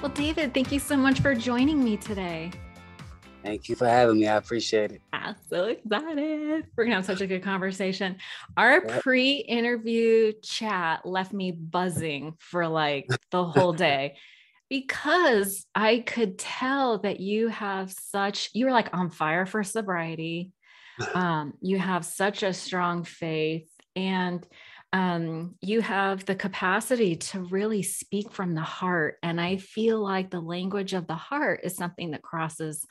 Well, David, thank you so much for joining me today. Thank you for having me. I appreciate it. I'm so excited. We're going to have such a good conversation. Our pre interview chat left me buzzing for like the whole day because I could tell that you have such, you were like on fire for sobriety. Um, you have such a strong faith and um, you have the capacity to really speak from the heart. And I feel like the language of the heart is something that crosses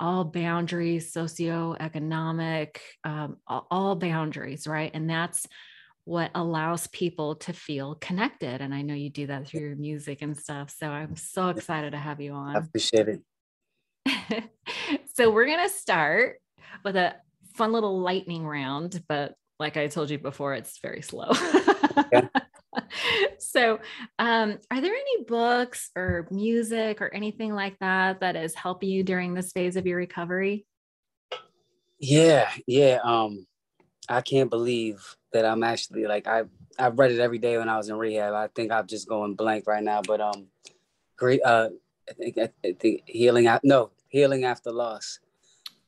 all boundaries, socioeconomic, um, all boundaries, right? And that's what allows people to feel connected. And I know you do that through your music and stuff. So I'm so excited to have you on. I appreciate it. so we're going to start with a fun little lightning round, but like I told you before, it's very slow. so, um, are there any books or music or anything like that that is helping you during this phase of your recovery? Yeah, yeah. Um, I can't believe that I'm actually like I I read it every day when I was in rehab. I think I'm just going blank right now, but um, great. Uh, I think I think healing. No, healing after loss.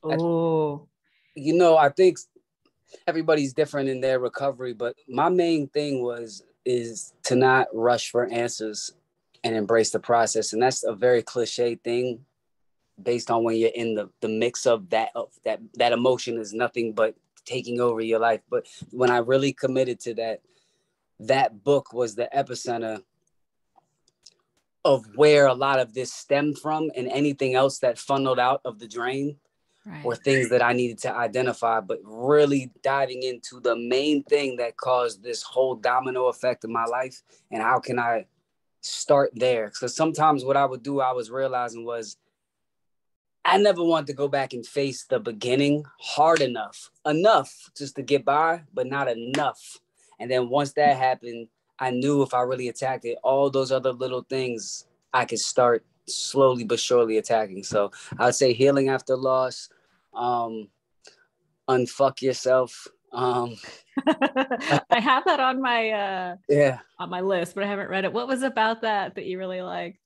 Oh, you know, I think everybody's different in their recovery, but my main thing was is to not rush for answers and embrace the process. And that's a very cliche thing based on when you're in the, the mix of that of that that emotion is nothing but taking over your life. But when I really committed to that, that book was the epicenter of where a lot of this stemmed from and anything else that funneled out of the drain right. or things that I needed to identify, but really diving into the main thing that caused this whole domino effect in my life and how can I start there? Because sometimes what I would do, I was realizing was I never wanted to go back and face the beginning hard enough, enough just to get by, but not enough. And then once that happened, I knew if I really attacked it, all those other little things I could start slowly but surely attacking. So I'd say healing after loss, um, unfuck yourself. Um, I have that on my uh, yeah on my list, but I haven't read it. What was about that that you really like?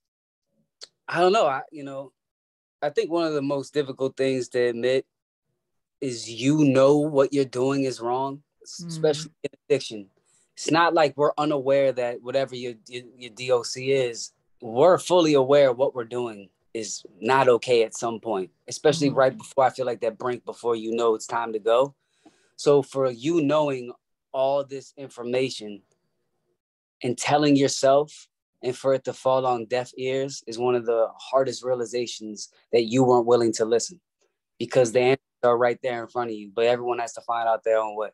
I don't know. I you know, I think one of the most difficult things to admit is you know what you're doing is wrong, mm. especially in addiction. It's not like we're unaware that whatever your, your your DOC is, we're fully aware what we're doing is not okay at some point, especially mm-hmm. right before I feel like that brink before you know it's time to go. So for you knowing all this information and telling yourself and for it to fall on deaf ears is one of the hardest realizations that you weren't willing to listen because the answers are right there in front of you, but everyone has to find out their own way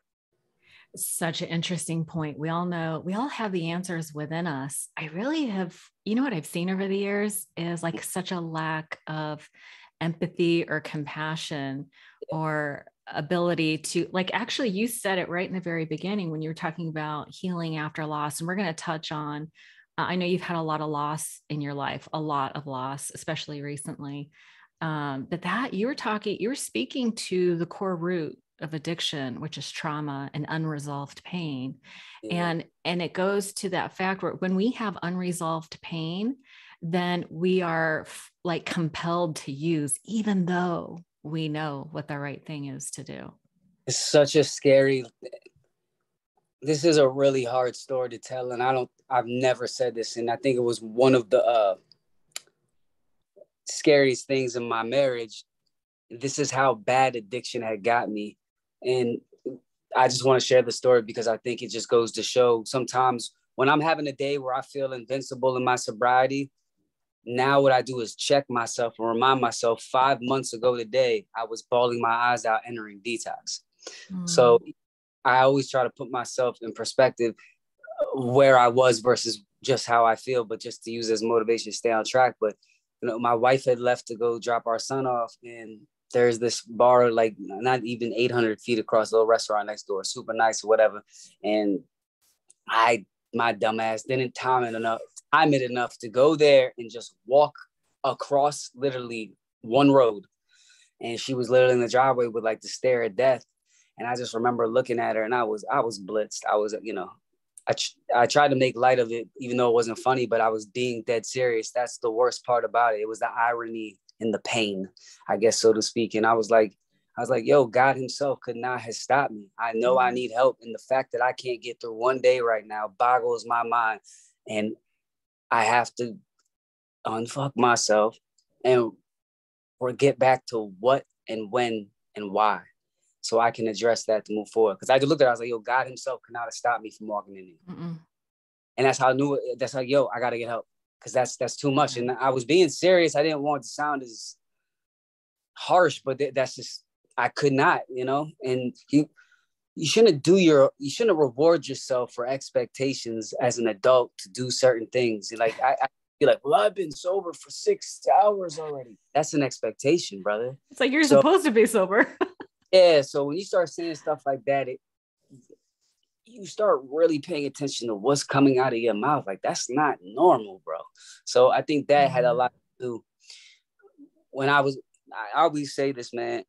such an interesting point. We all know, we all have the answers within us. I really have, you know, what I've seen over the years is like such a lack of empathy or compassion or ability to, like, actually, you said it right in the very beginning when you were talking about healing after loss. And we're going to touch on, uh, I know you've had a lot of loss in your life, a lot of loss, especially recently. Um, but that you were talking, you were speaking to the core root of addiction which is trauma and unresolved pain. Yeah. and and it goes to that fact where when we have unresolved pain then we are like compelled to use even though we know what the right thing is to do. It's such a scary this is a really hard story to tell and i don't i've never said this and i think it was one of the uh scariest things in my marriage. This is how bad addiction had got me and I just want to share the story because I think it just goes to show sometimes when I'm having a day where I feel invincible in my sobriety, now what I do is check myself and remind myself five months ago today, I was bawling my eyes out entering detox. Mm. So I always try to put myself in perspective uh, where I was versus just how I feel, but just to use as motivation to stay on track. But you know, my wife had left to go drop our son off and there's this bar like not even 800 feet across, a little restaurant next door, super nice or whatever. And I, my dumbass, didn't time it enough, time it enough to go there and just walk across literally one road. And she was literally in the driveway with like the stare of death. And I just remember looking at her and I was, I was blitzed. I was, you know, I, I tried to make light of it, even though it wasn't funny, but I was being dead serious. That's the worst part about it. It was the irony and the pain, I guess, so to speak. And I was like, I was like, yo, God himself could not have stopped me. I know I mm-hmm. need help. And the fact that I can't get through one day right now boggles my mind. And I have to unfuck myself and or get back to what and when and why so I can address that to move forward. Because I just looked at it, I was like, yo, God himself could not have stopped me from walking in here. Mm-mm. And that's how I knew it. That's like, yo, I gotta get help. Cause that's that's too much. And mm-hmm. I was being serious. I didn't want to sound as harsh, but th- that's just I could not, you know. And you you shouldn't do your you shouldn't reward yourself for expectations as an adult to do certain things. Like I, I be like, well, I've been sober for six hours already. That's an expectation, brother. It's like you're so, supposed to be sober. Yeah. So when you start saying stuff like that, it you start really paying attention to what's coming out of your mouth. Like that's not normal, bro. So I think that had a mm-hmm. lot to do. When I was, I always say this, man.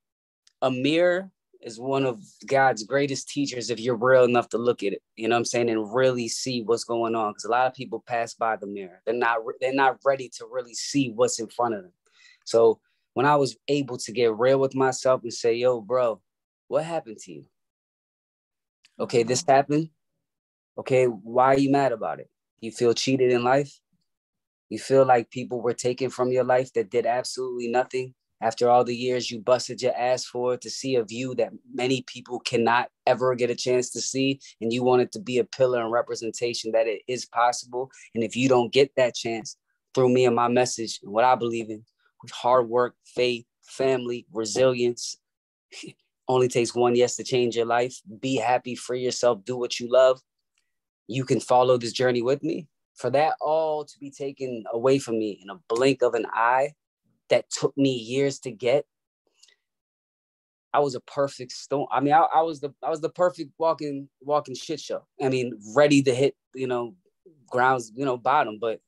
A mirror is one of God's greatest teachers if you're real enough to look at it. You know what I'm saying, and really see what's going on. Because a lot of people pass by the mirror. They're not. They're not ready to really see what's in front of them. So when I was able to get real with myself and say, yo, bro, what happened to you? Okay, this mm-hmm. happened. Okay, why are you mad about it? You feel cheated in life? You feel like people were taken from your life that did absolutely nothing after all the years you busted your ass for to see a view that many people cannot ever get a chance to see and you want it to be a pillar and representation that it is possible and if you don't get that chance through me and my message and what i believe in with hard work, faith, family, resilience. Only takes one yes to change your life. Be happy, free yourself, do what you love. You can follow this journey with me. For that all to be taken away from me in a blink of an eye that took me years to get. I was a perfect stone. I mean, I, I was the I was the perfect walking walking shit show. I mean, ready to hit, you know, grounds, you know, bottom. But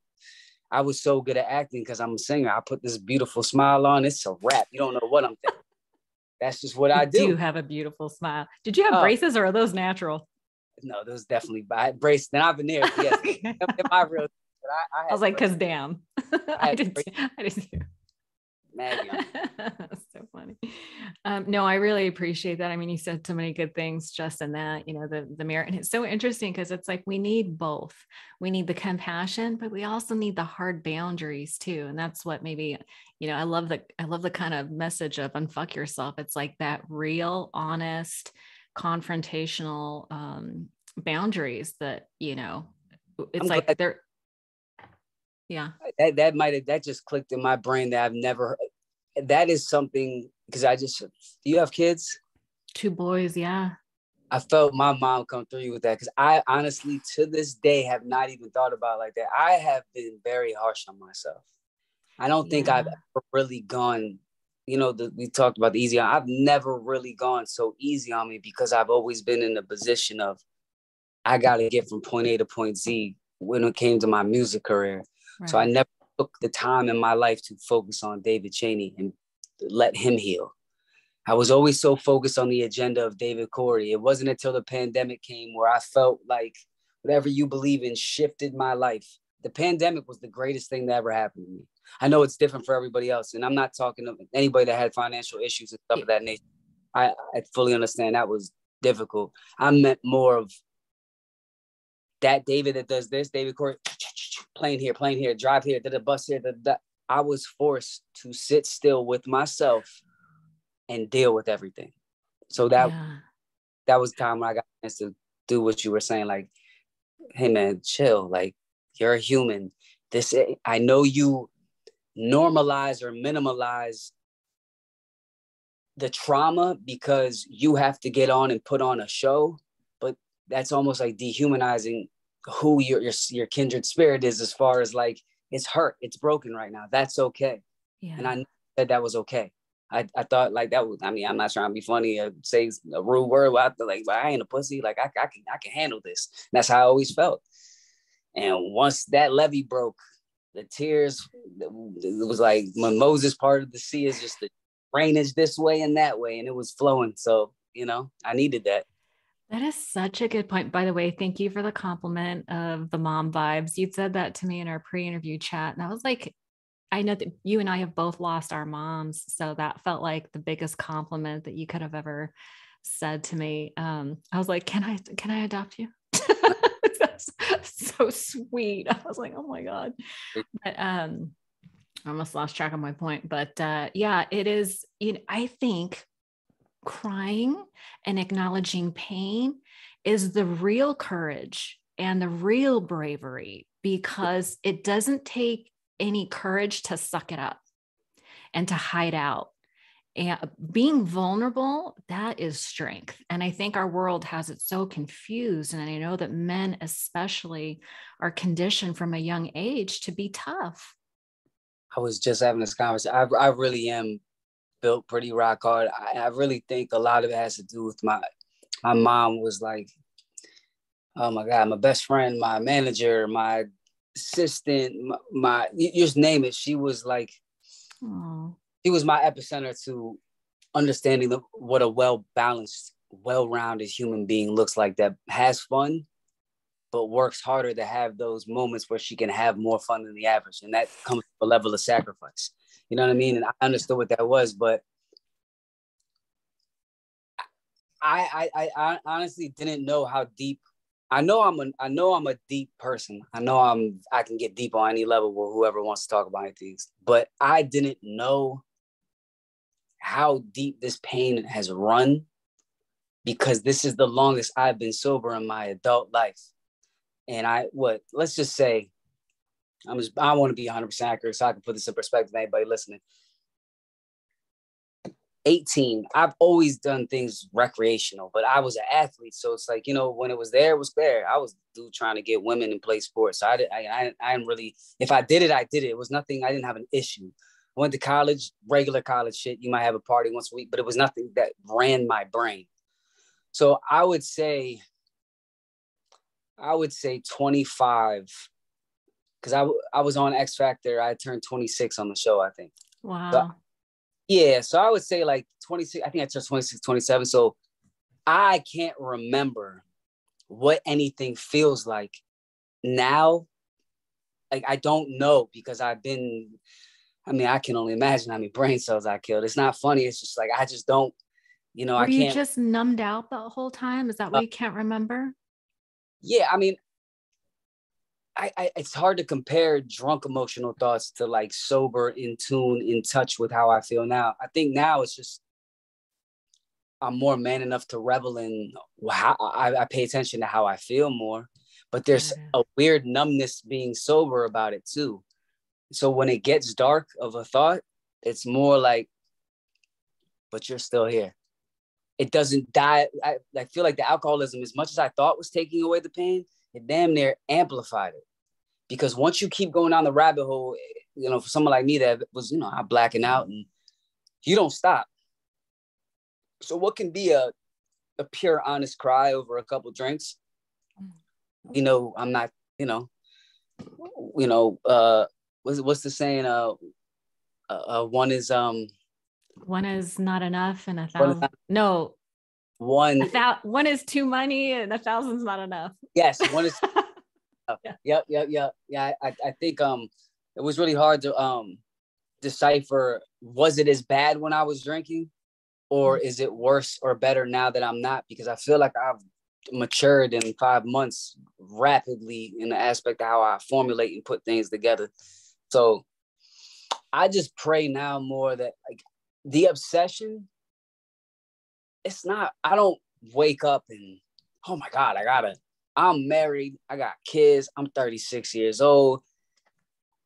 I was so good at acting because I'm a singer. I put this beautiful smile on. It's a rap. You don't know what I'm thinking. That's just what you I do. do have a beautiful smile. Did you have oh. braces or are those natural? No, those definitely by braces. Then I've been there. Yes, my real. I, I, I was like, because damn, I, I did. I did too. Maggie. Funny. Um, no, I really appreciate that. I mean, you said so many good things just in that, you know, the the merit. And it's so interesting because it's like we need both. We need the compassion, but we also need the hard boundaries too. And that's what maybe, you know, I love the I love the kind of message of unfuck yourself. It's like that real, honest, confrontational um boundaries that, you know, it's I'm like glad- they're yeah that, that might have that just clicked in my brain that i've never that is something because i just do you have kids? Two boys yeah. I felt my mom come through with that because i honestly to this day have not even thought about like that. I have been very harsh on myself. I don't think i've ever really gone you know the, we talked about the easy on i've never really gone so easy on me because i've always been in the position of i got to get from point a to point z when it came to my music career. Right. So I never took the time in my life to focus on David Cheney and let him heal. I was always so focused on the agenda of David Correy. It wasn't until the pandemic came where I felt like whatever you believe in shifted my life. The pandemic was the greatest thing that ever happened to me. I know it's different for everybody else, and I'm not talking to anybody that had financial issues and stuff of that nature. I, I fully understand that was difficult. I meant more of that David that does this, David Correy, plane here, plane here, drive here, did a bus here, that I was forced to sit still with myself and deal with everything. So that yeah. that was time when I got a chance to do what you were saying, like, hey man, chill. Like you're a human. This eh, I know you normalize or minimalize the trauma because you have to get on and put on a show, but that's almost like dehumanizing who your, your your kindred spirit is as far as like it's hurt it's broken right now that's okay. Yeah. and i said that was okay. I, I thought like that was I mean I'm not trying to be funny or say a rude word but I like well, I ain't a pussy like I, I can I can handle this. And that's how I always felt. And once that levee broke the tears it was like when Moses parted the sea is just the drainage this way and that way and it was flowing. So you know I needed that That is such a good point. By the way, thank you for the compliment of the mom vibes. You said that to me in our pre interview chat. And I was like, I know that you and I have both lost our moms. So that felt like the biggest compliment that you could have ever said to me. Um, I was like, can I, can I adopt you? That's so sweet. I was like, oh my God. But um, I almost lost track of my point. But uh, yeah, it is, you know, I think crying and acknowledging pain is the real courage and the real bravery because it doesn't take any courage to suck it up and to hide out. And being vulnerable that is strength. And i think our world has it so confused. And i know that men especially are conditioned from a young age to be tough. I was just having this conversation. I, I really am built pretty rock hard I, I really think a lot of it has to do with my my mom was like oh my god my best friend my manager my assistant my, my you just name it she was like Aww he was my epicenter to understanding the, what a well balanced, well rounded human being looks like that has fun, but works harder to have those moments where she can have more fun than the average. And that comes with a level of sacrifice. You know what I mean? And I understood what that was, but I, I, I honestly didn't know how deep. I know I'm a, I know I'm a deep person. I know I'm, I can get deep on any level with whoever wants to talk about things. But I didn't know how deep this pain has run because this is the longest I've been sober in my adult life. And I, what, let's just say, I'm just, I want to be 100% accurate so I can put this in perspective to anybody listening. 18, I've always done things recreational, but I was an athlete. So it's like, you know, when it was there, it was there. I was dude trying to get women and play sports. So I, did, I, I, I didn't really, if I did it, I did it. It was nothing, I didn't have an issue I went to college, regular college shit. You might have a party once a week, but it was nothing that ran my brain. So I would say, I would say 25, because I, I was on X Factor. I turned 26 on the show, I think. Wow. So, yeah. So I would say like 26, I think I turned 26, 27. So I can't remember what anything feels like now. Like I don't know because I've been I mean, I can only imagine how many brain cells I killed. It's not funny. It's just like I just don't, you know, Were I can't. you just numbed out the whole time? Is that why uh, you can't remember? Yeah, I mean, I, I it's hard to compare drunk emotional thoughts to like sober, in tune, in touch with how I feel now. I think now it's just I'm more man enough to revel in how I, I pay attention to how I feel more. But there's a weird numbness being sober about it too so when it gets dark of a thought, it's more like, but you're still here. It doesn't die. I, I feel like the alcoholism, as much as I thought was taking away the pain, it damn near amplified it. Because once you keep going down the rabbit hole, you know, for someone like me that was, you know, I'm blacking out and you don't stop. So what can be a, a pure honest cry over a couple drinks? You know, I'm not, you know, you know, uh, what's what's the saying? Uh, uh, uh, one is um, one is not enough, and a thousand. No, one. Thou- one is too money, and a thousand's not enough. Yes, one is. yeah. Yep, yep, yep. Yeah, I, I think um, it was really hard to um, decipher. Was it as bad when I was drinking, or mm-hmm. is it worse or better now that I'm not? Because I feel like I've matured in five months rapidly in the aspect of how I formulate and put things together. So I just pray now more that like the obsession, it's not, I don't wake up and, oh my God, I gotta, I'm married, I got kids, I'm 36 years old.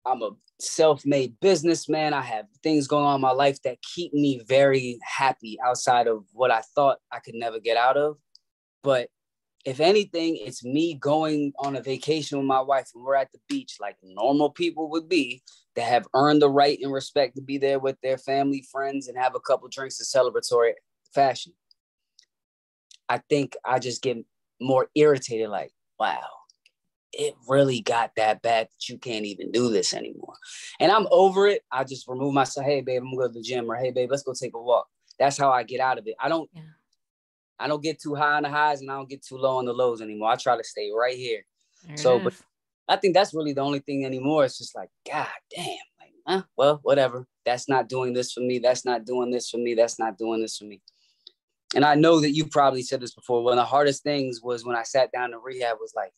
I'm a self-made businessman. I have things going on in my life that keep me very happy outside of what I thought I could never get out of. But if anything, it's me going on a vacation with my wife and we're at the beach like normal people would be that have earned the right and respect to be there with their family, friends, and have a couple drinks in celebratory fashion. I think I just get more irritated, like, wow, it really got that bad that you can't even do this anymore. And I'm over it. I just remove myself. Hey, babe, I'm gonna go to the gym, or hey, babe, let's go take a walk. That's how I get out of it. I don't. Yeah I don't get too high on the highs and I don't get too low on the lows anymore. I try to stay right here. So, but I think that's really the only thing anymore. It's just like, God damn, like, huh, well, whatever. That's not doing this for me. That's not doing this for me. That's not doing this for me. And I know that you probably said this before. One of the hardest things was when I sat down to rehab was like,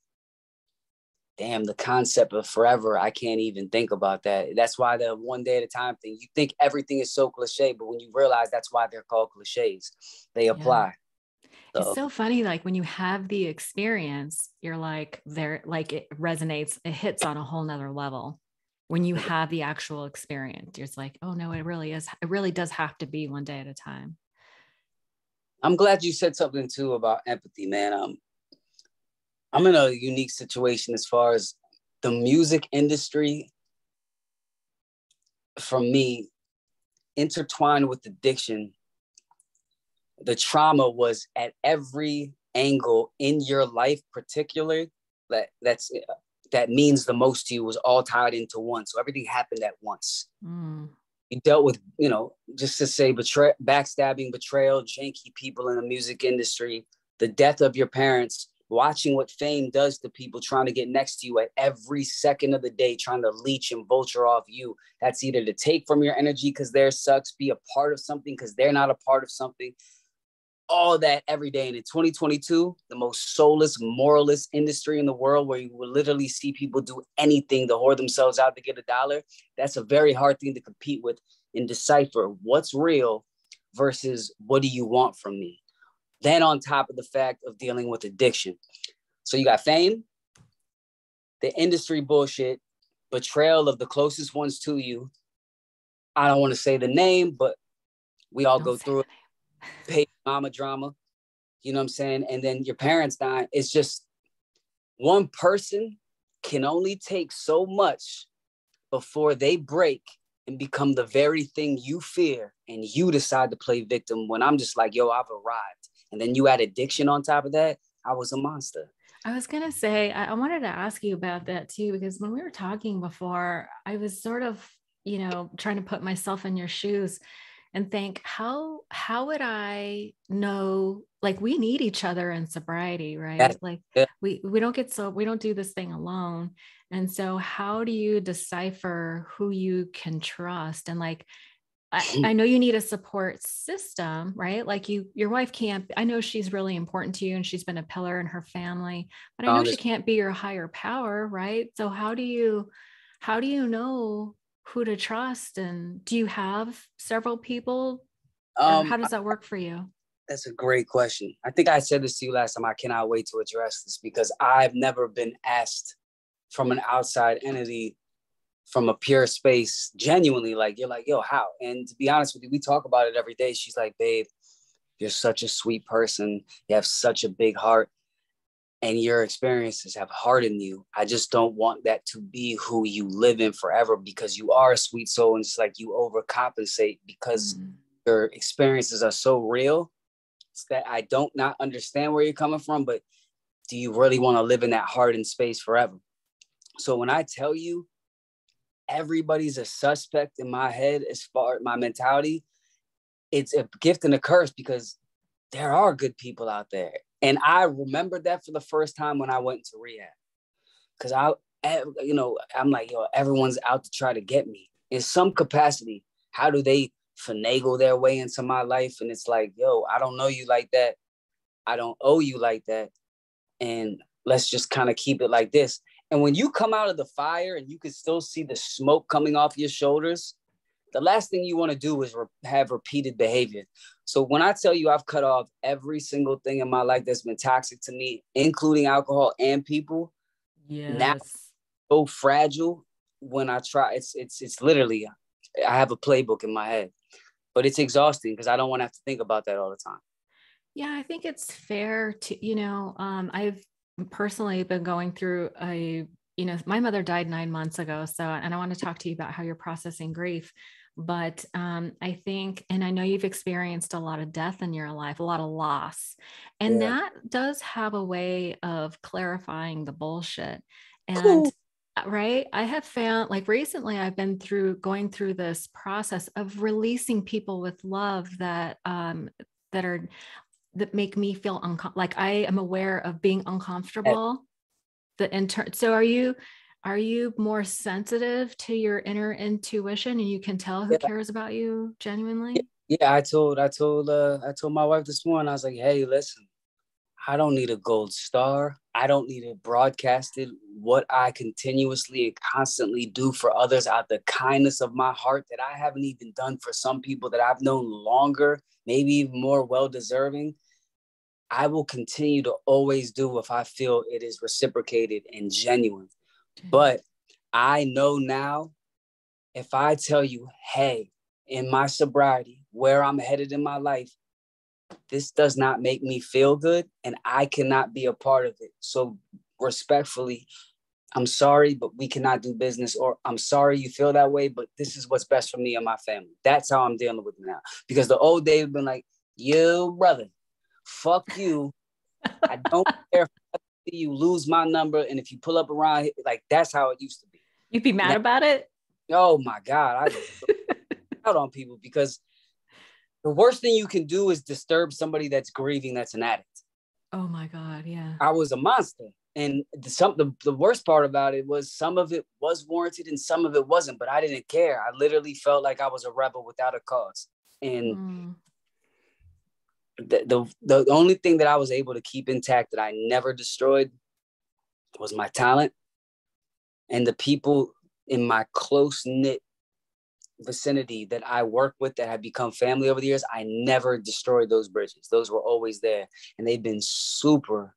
damn, the concept of forever, I can't even think about that. That's why the one day at a time thing, you think everything is so cliche, but when you realize that's why they're called cliches, they apply. So. It's so funny. Like when you have the experience, you're like, there, like it resonates, it hits on a whole nother level. When you have the actual experience, you're just like, oh no, it really is. It really does have to be one day at a time. I'm glad you said something too about empathy, man. Um, I'm in a unique situation as far as the music industry. For me, intertwined with addiction, the trauma was at every angle in your life, particularly that that's that means the most to you was all tied into one. So everything happened at once. Mm. You dealt with, you know, just to say betray backstabbing, betrayal, janky people in the music industry, the death of your parents, watching what fame does to people trying to get next to you at every second of the day, trying to leech and vulture off you. That's either to take from your energy because theirs sucks, be a part of something because they're not a part of something. All that every day. And in 2022, the most soulless, moralist industry in the world, where you will literally see people do anything to whore themselves out to get a dollar, that's a very hard thing to compete with and decipher what's real versus what do you want from me then on top of the fact of dealing with addiction. So you got fame, the industry bullshit, betrayal of the closest ones to you. I don't want to say the name, but we all don't go through it. Pay mama drama, you know what I'm saying? And then your parents die. It's just one person can only take so much before they break and become the very thing you fear and you decide to play victim when I'm just like, yo, I've arrived and then you add addiction on top of that, I was a monster. I was going to say, I, wanted to ask you about that too, because when we were talking before, I was sort of, you know, trying to put myself in your shoes and think how how would i know like we need each other in sobriety right like yeah. we we don't get so we don't do this thing alone and so how do you decipher who you can trust and like I, I, know you need a support system, right? Like you, your wife can't, I know she's really important to you and she's been a pillar in her family, but I know she can't be your higher power, right? So how do you, how do you know who to trust? And do you have several people? Um, how does that work for you? That's a great question. I think I said this to you last time. I cannot wait to address this because I've never been asked from an outside entity from a pure space, genuinely, like you're like, yo, how? And to be honest with you, we talk about it every day. She's like, babe, you're such a sweet person. You have such a big heart, and your experiences have hardened you. I just don't want that to be who you live in forever because you are a sweet soul, and it's like you overcompensate because mm-hmm. your experiences are so real. It's that I don't not understand where you're coming from, but do you really want to live in that hardened space forever? So when I tell you everybody's a suspect in my head as far as my mentality it's a gift and a curse because there are good people out there and i remember that for the first time when i went to rehab. Because i eh, you know i'm like yo everyone's out to try to get me. In some capacity how do they finagle their way into my life? And it's like yo i don't know you like that. I don't owe you like that. And let's just kind of keep it like this. And when you come out of the fire and you can still see the smoke coming off your shoulders, the last thing you want to do is re- have repeated behavior. So when I tell you I've cut off every single thing in my life that's been toxic to me, including alcohol and people, yes. now so fragile. When I try, it's it's it's literally I have a playbook in my head, but it's exhausting because I don't want to have to think about that all the time. Yeah, I think it's fair to you know um, I've personally been going through a you know my mother died nine months ago so and i want to talk to you about how you're processing grief but um, i think and i know you've experienced a lot of death in your life a lot of loss and yeah. that does have a way of clarifying the bullshit and cool. Uh, right i have found like recently i've been through going through this process of releasing people with love that um that are that make me feel uncomfortable like i am aware of being uncomfortable the inter so are you are you more sensitive to your inner intuition and you can tell who yeah. cares about you genuinely yeah, i told i told uh i told my wife this morning i was like hey listen I don't need a gold star. I don't need it broadcasted. What I continuously and constantly do for others out the kindness of my heart that I haven't even done for some people that I've known longer, maybe even more well deserving. I will continue to always do if I feel it is reciprocated and genuine. But I know now if I tell you, hey, in my sobriety, where I'm headed in my life, this does not make me feel good and I cannot be a part of it. So respectfully, I'm sorry, but we cannot do business, or I'm sorry you feel that way, but this is what's best for me and my family. That's how I'm dealing with it now. Because the old Dave been like, you brother, fuck you. I don't care if you lose my number. And if you pull up around, like that's how it used to be. You'd be mad now, about it? Oh my God. I out on people because the worst thing you can do is disturb somebody that's grieving that's an addict. Oh my God, yeah. I was a monster. And the, some the, the worst part about it was some of it was warranted and some of it wasn't, but I didn't care. I literally felt like I was a rebel without a cause. And mm. The, the the only thing that I was able to keep intact that I never destroyed was my talent and the people in my close knit vicinity that I work with that have become family over the years, I never destroyed those bridges. Those were always there. And they've been super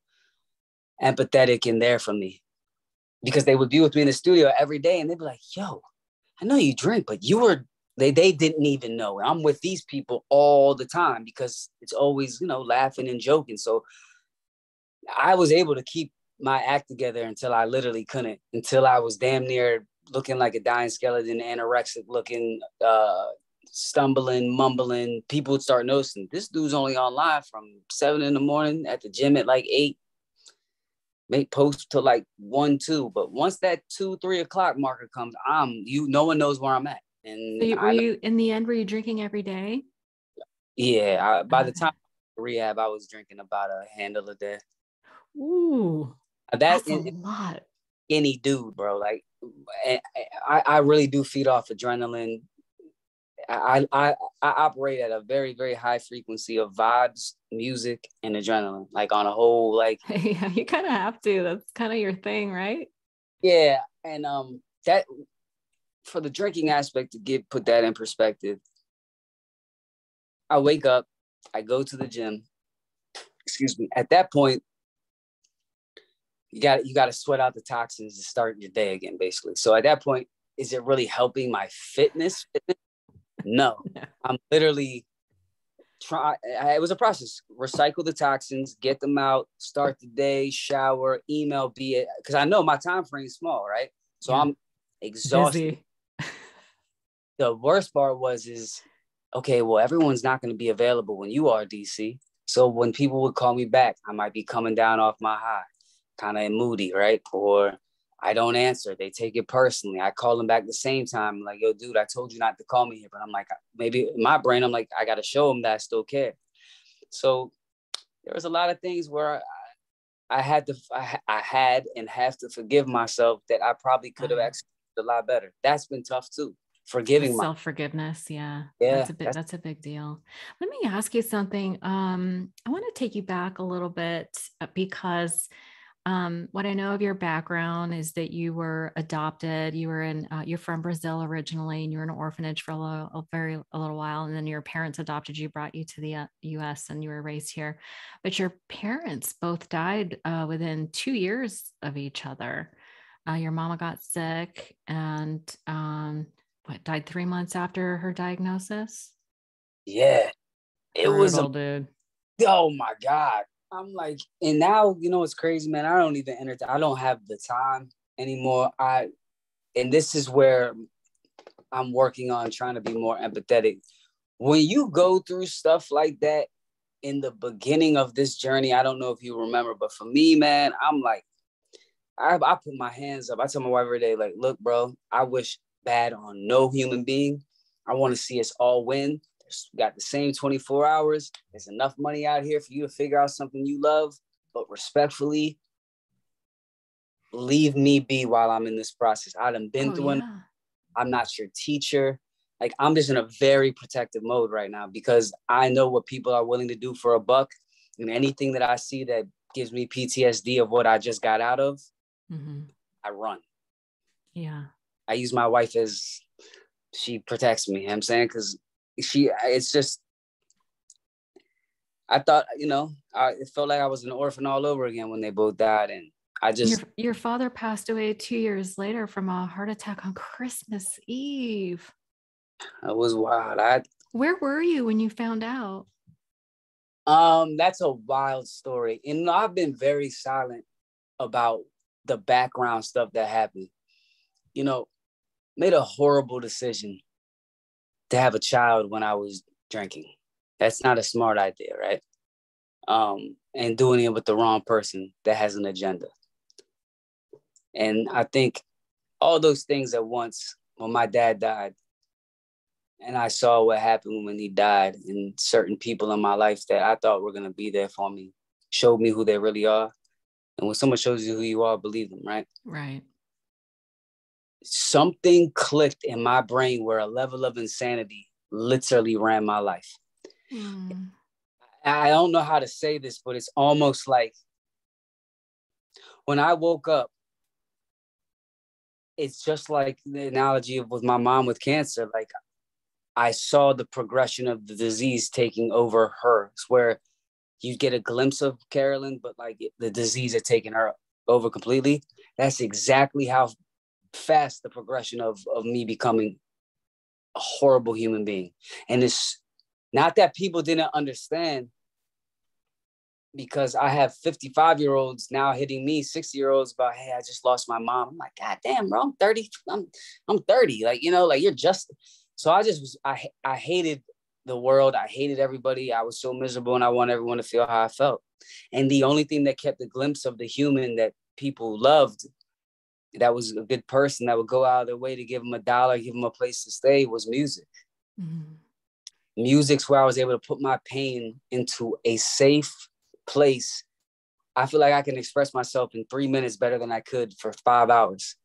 empathetic and there for me because they would be with me in the studio every day and they'd be like, yo, I know you drink, but you were, they, they didn't even know. I'm with these people all the time because it's always, you know, laughing and joking. So I was able to keep my act together until I literally couldn't, until I was damn near looking like a dying skeleton, anorexic looking, uh, stumbling, mumbling. People would start noticing this dude's only online from seven in the morning at the gym at like eight. Make posts to like one, two. But once that two, three o'clock marker comes, I'm you. No one knows where I'm at. And so you, were I, you in the end? Were you drinking every day? Yeah. I, by the time rehab, I was drinking about a handle a day. Ooh, that, that's a lot. Any dude, bro. Like I, I really do feed off adrenaline. I, I I operate at a very very high frequency of vibes, music, and adrenaline. Like on a whole, like yeah, you kind of have to. That's kind of your thing, right? Yeah, and um, that for the drinking aspect to get put that in perspective. I wake up, I go to the gym. Excuse me. At that point, you got you got to sweat out the toxins to start your day again, basically. So at that point, is it really helping my fitness? No, I'm literally try. It was a process. Recycle the toxins, get them out, start the day, shower, email, be it because I know my time frame is small, right? So yeah. I'm exhausted. The worst part was is okay. Well, everyone's not going to be available when you are DC. So when people would call me back, I might be coming down off my high kind of moody, right? Or I don't answer. They take it personally. I call them back the same time, like, yo, dude, I told you not to call me here. But I'm like, maybe in my brain, I'm like, I got to show them that I still care. So there was a lot of things where I, I had to, I, I, had and have to forgive myself that I probably could have mm-hmm. executed a lot better. That's been tough too. Forgiving self forgiveness, yeah, yeah, that's a big, that's, that's a big deal. Let me ask you something. Um, I want to take you back a little bit uh, because um, what I know of your background is that you were adopted. You were in, uh, you're from Brazil originally, and you were in an orphanage for a, little, a very a little while, and then your parents adopted you, brought you to the uh, U.S., and you were raised here. But your parents both died uh, within two years of each other. Uh, your mama got sick, and um, what died three months after her diagnosis. Yeah, it Brutal, was a dude. Oh my god, I'm like, and now you know it's crazy, man. I don't even entertain. I don't have the time anymore. I, and this is where I'm working on trying to be more empathetic. When you go through stuff like that in the beginning of this journey, I don't know if you remember, but for me, man, I'm like, I, I put my hands up. I tell my wife every day, like, look, bro, I wish bad on no human being. I want to see us all win. There's got the same 24 hours. There's enough money out here for you to figure out something you love, but respectfully, leave me be while I'm in this process. I done been oh, through yeah. it. I'm not your teacher. Like I'm just in a very protective mode right now because I know what people are willing to do for a buck. And anything that I see that gives me PTSD of what I just got out of, mm-hmm. I run. Yeah. I use my wife as she protects me. You know I'm saying because she, it's just, I thought, you know, I, it felt like I was an orphan all over again when they both died, and I just. Your, your father passed away two years later from a heart attack on Christmas Eve. It was wild. I. Where were you when you found out? Um, that's a wild story, and I've been very silent about the background stuff that happened. You know, made a horrible decision to have a child when I was drinking. That's not a smart idea, right? Um, and doing it with the wrong person that has an agenda. And I think all those things at once, when my dad died, and I saw what happened when he died, and certain people in my life that I thought were gonna be there for me showed me who they really are. And when someone shows you who you are, believe them, right? Right something clicked in my brain where a level of insanity literally ran my life. Mm. I don't know how to say this, but it's almost like when I woke up, it's just like the analogy of with my mom with cancer. Like I saw the progression of the disease taking over her. It's where you get a glimpse of Carolyn, but like the disease had taken her over completely. That's exactly how fast the progression of of me becoming a horrible human being. And it's not that people didn't understand because I have 55 year olds now hitting me, 60 year olds about, hey, I just lost my mom. I'm like, God damn, bro, I'm 30. I'm, I'm 30. Like, you know, like you're just so I just was I I hated the world. I hated everybody. I was so miserable and I want everyone to feel how I felt. And the only thing that kept the glimpse of the human that people loved that was a good person that would go out of their way to give them a dollar, give them a place to stay was music. Mm-hmm. Music's where I was able to put my pain into a safe place. I feel like I can express myself in three minutes better than I could for five hours.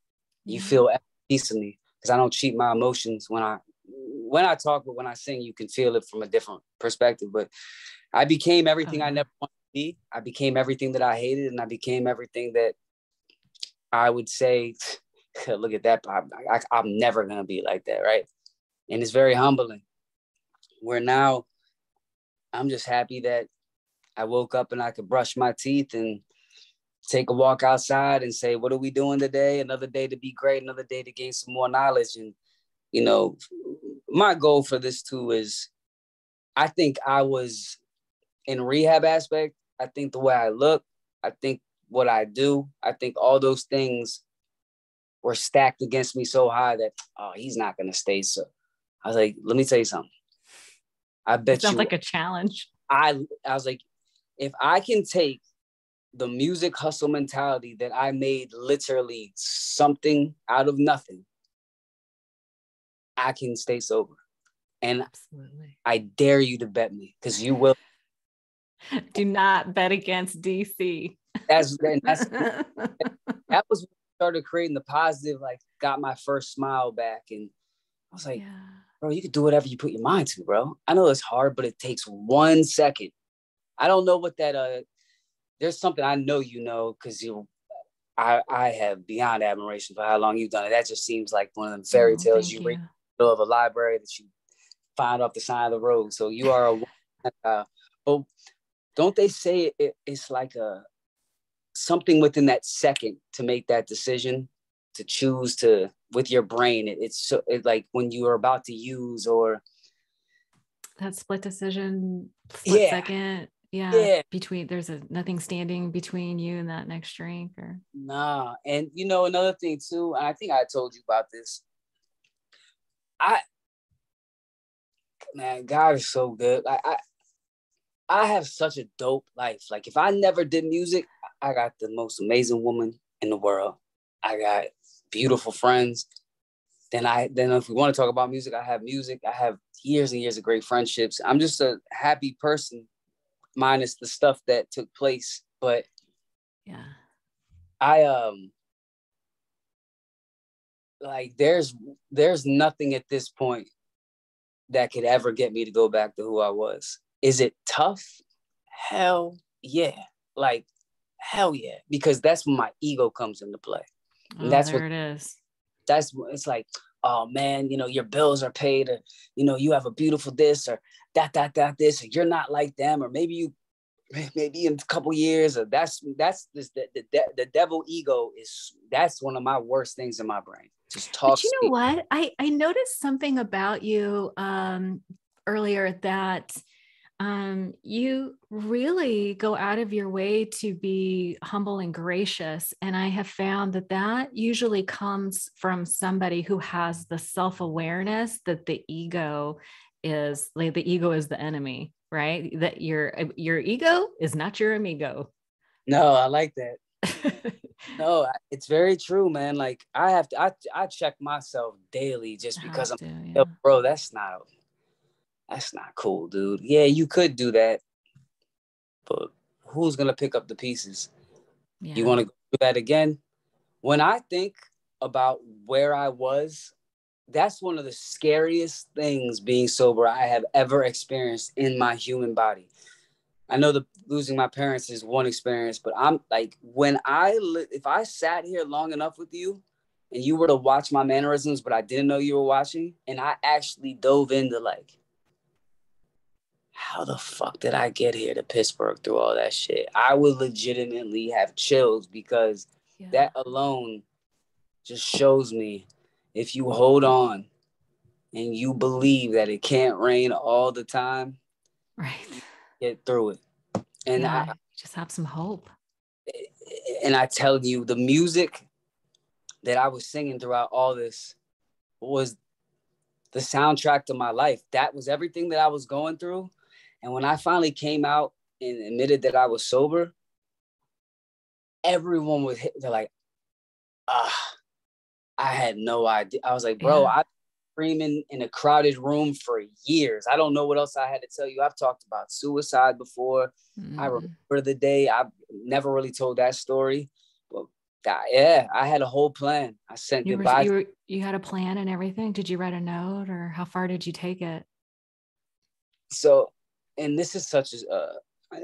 You mm-hmm. feel decently because I don't cheat my emotions when I when I talk, but when I sing, you can feel it from a different perspective. But I became everything I uh-huh. never wanted to be. I became everything that I hated, and I became everything that I would say, look at that. I, I, I'm never going to be like that. Right. And it's very humbling. Where now I'm just happy that I woke up and I could brush my teeth and take a walk outside and say, what are we doing today? Another day to be great, another day to gain some more knowledge. And, you know, my goal for this too is I think I was in rehab aspect. I think the way I look, I think what I do. I think all those things were stacked against me so high that oh, he's not gonna stay. So I was like, let me tell you something. I bet it sounds you like a challenge. I I was like, if I can take the music hustle mentality that I made literally something out of nothing, I can stay sober. And Absolutely. I dare you to bet me because you will. Do not bet against DC that's that's that was started creating the positive, like got my first smile back. And I was like, yeah. bro, you can do whatever you put your mind to, bro. I know it's hard, but it takes one second. I don't know what that uh there's something I know you know because you I I have beyond admiration for how long you've done it. That just seems like one of them fairy oh, tales you, you read of a library that you find off the side of the road. So you are a uh, but don't they say it, it's like a something within that second to make that decision to choose to with your brain it, it's so it, like when you are about to use or that split decision split yeah. second yeah, yeah between there's a nothing standing between you and that next drink or nah and you know another thing too i think i told you about this i man god is so good I, I I have such a dope life. Like if I never did music, I got the most amazing woman in the world. I got beautiful friends. then I then if we want to talk about music, I have music. I have years and years of great friendships. I'm just a happy person, minus the stuff that took place. But yeah, I um like there's there's nothing at this point that could ever get me to go back to who I was. Is it tough? Hell yeah. Like hell yeah. Because that's when my ego comes into play. And oh, that's what it is. That's it's like, oh man, you know, your bills are paid, or you know, you have a beautiful this or that, that, that, this, or you're not like them, or maybe you maybe in a couple years or that's that's this the, the, the devil ego is that's one of my worst things in my brain just talk. But you know what? I I noticed something about you um, earlier that um, you really go out of your way to be humble and gracious, and I have found that that usually comes from somebody who has the self awareness that the ego is like the ego is the enemy, right? That your your ego is not your amigo. No, I like that. no, it's very true, man. Like I have to, I, I check myself daily just because I'm, to, yeah. bro, that's not, that's not cool, dude. Yeah, you could do that, but who's gonna pick up the pieces? Yeah. You want to do that again? When I think about where I was, that's one of the scariest things being sober I have ever experienced in my human body. I know the losing my parents is one experience, but I'm like when I li- if I sat here long enough with you and you were to watch my mannerisms, but I didn't know you were watching, and I actually dove into like, how the fuck did I get here to Pittsburgh through all that shit? I would legitimately have chills because yeah. that alone just shows me if you hold on and you believe that it can't rain all the time, right get through it. And yeah, I just have some hope. And I tell you, the music that I was singing throughout all this was the soundtrack to my life. That was everything that I was going through. And when I finally came out and admitted that I was sober, everyone was hit. They're like, ah, I had no idea. I was like, bro, yeah. I screaming in a crowded room for years. I don't know what else I had to tell you. I've talked about suicide before. Mm-hmm. I remember the day. I never really told that story. But yeah, I had a whole plan. I sent you goodbye. Were, you, were, you had a plan and everything. Did you write a note or how far did you take it? So, and this is such a, uh,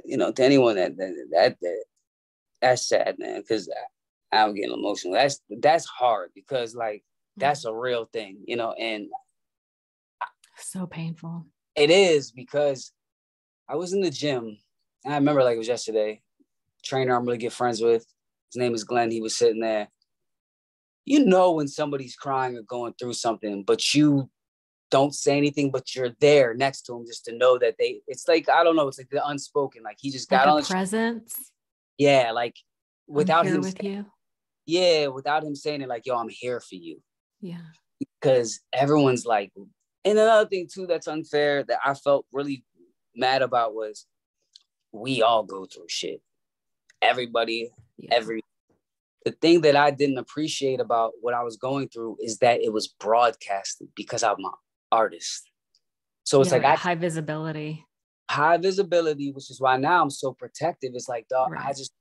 you know, to anyone that that, that, that that's sad, man, because I'm getting emotional. That's that's hard because like that's a real thing, you know, and so painful. It is because I was in the gym. I remember like it was yesterday. Trainer I'm really good friends with. His name is Glenn. He was sitting there. You know when somebody's crying or going through something, but you don't say anything, but you're there next to him just to know that they. It's like I don't know. It's like the unspoken. Like he just got like on presence. Yeah, like without him. with you. Yeah, without him saying it, like yo, I'm here for you. Yeah. Because everyone's like, and another thing too that's unfair that I felt really mad about was we all go through shit. Everybody, yeah. every the thing that I didn't appreciate about what I was going through is that it was broadcasted because I'm artist. So it's yeah, like, like high visibility. High visibility, which is why now I'm so protective. It's like, dog, right. I just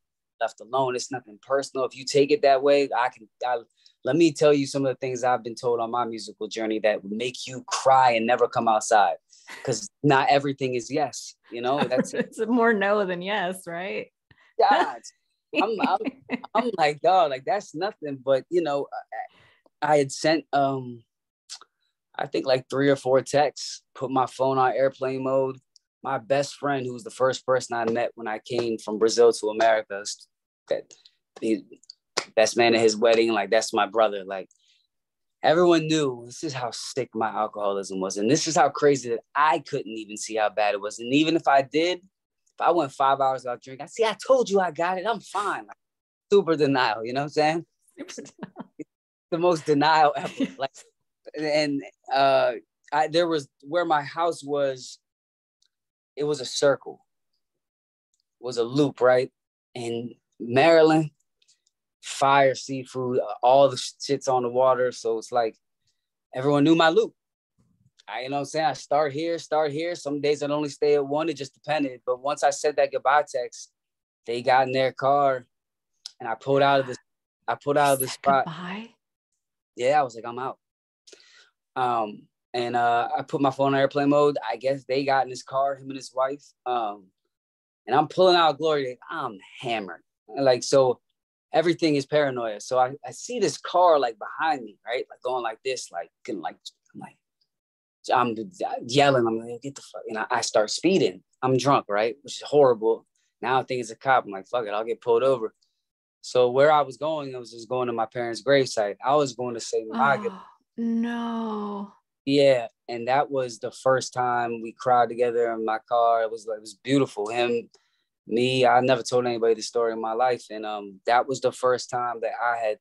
left alone. It's nothing personal. If you take it that way, I can I let me tell you some of the things I've been told on my musical journey that would make you cry and never come outside. Because not everything is yes, you know. That's it's more no than yes, right? Yeah, I'm, I'm, I'm like, dog, like that's nothing. But you know, I had sent um, I think like three or four texts, put my phone on airplane mode. My best friend, who was the first person I met when I came from Brazil to America, that he, best man at his wedding. Like that's my brother. Like everyone knew this is how sick my alcoholism was, and this is how crazy that I couldn't even see how bad it was. And even if I did, if I went five hours without drinking, I see. I told you I got it. I'm fine. Like, super denial. You know what I'm saying? the most denial ever. Like, and uh, I there was where my house was. It was a circle. Was a loop, right? In Maryland, fire seafood, all the shit's on the water. So it's like everyone knew my loop. I, you know what I'm saying? I start here, start here. Some days I'd only stay at one. It just depended. But once I said that goodbye text, they got in their car and I pulled out of the I pulled out of the spot. Goodbye? Yeah, I was like, I'm out. Um, and uh, I put my phone on airplane mode. I guess they got in his car, him and his wife. Um, and I'm pulling out glory. I'm hammered. Like so, everything is paranoia. So I, I see this car like behind me, right? Like going like this, like getting like I'm like I'm yelling. I'm like, get the fuck. And I, I start speeding. I'm drunk, right? Which is horrible. Now I think it's a cop. I'm like, fuck it, I'll get pulled over. So where I was going, I was just going to my parents' gravesite. I was going to say oh, no. Yeah, and that was the first time we cried together in my car. It was like it was beautiful. Him, me. I never told anybody the story in my life, and um, that was the first time that I had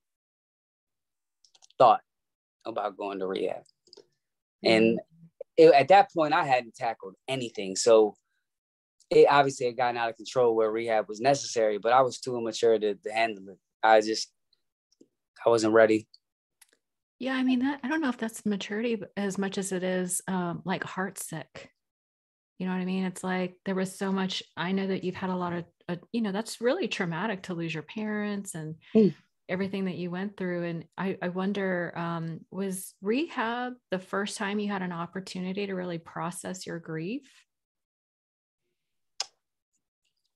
thought about going to rehab. And it, at that point, I hadn't tackled anything, so it obviously had gotten out of control where rehab was necessary. But I was too immature to, to handle it. I just I wasn't ready. Yeah, I mean, that, I don't know if that's maturity as much as it is um, like heart sick. You know what I mean? It's like there was so much. I know that you've had a lot of, uh, you know, that's really traumatic to lose your parents and mm. everything that you went through. And I, I wonder, um, was rehab the first time you had an opportunity to really process your grief?